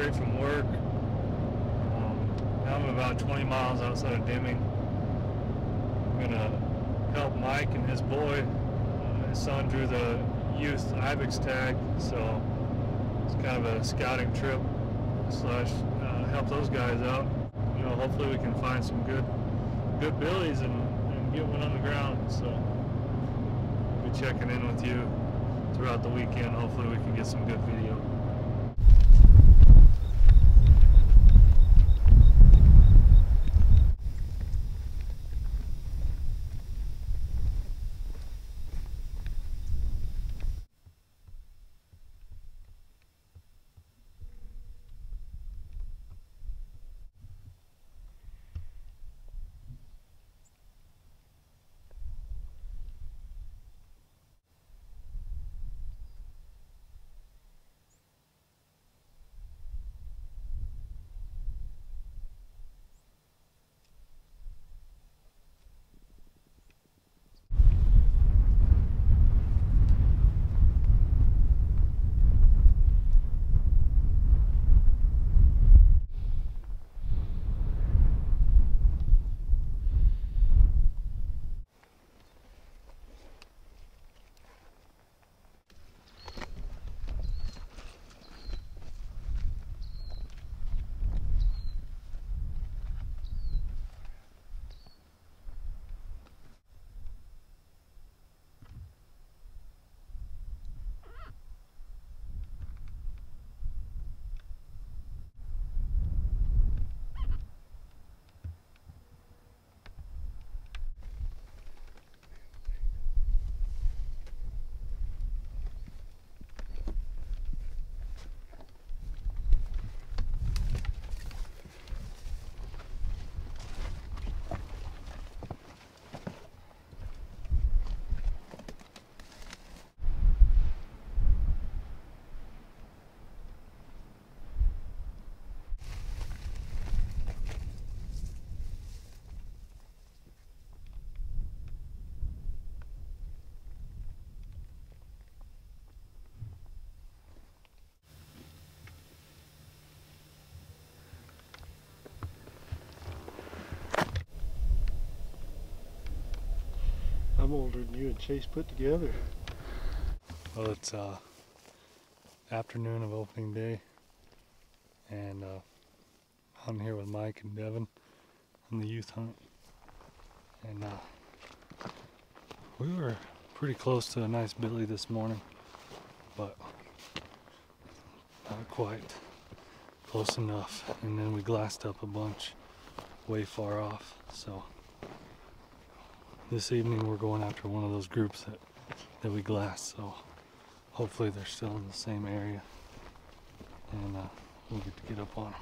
straight from work. Um, now I'm about 20 miles outside of Deming. I'm gonna help Mike and his boy. Uh, his son drew the youth IBEX tag, so it's kind of a scouting trip slash uh, help those guys out. You know, hopefully we can find some good good billies and, and get one on the ground. So we'll be checking in with you throughout the weekend. Hopefully we can get some good video. I'm older than you and Chase put together. Well, it's uh, afternoon of opening day, and uh, I'm here with Mike and Devin on the youth hunt, and uh, we were pretty close to a nice billy this morning, but not quite close enough. And then we glassed up a bunch way far off, so this evening we're going after one of those groups that, that we glassed, so hopefully they're still in the same area and uh, we'll get to get up on them.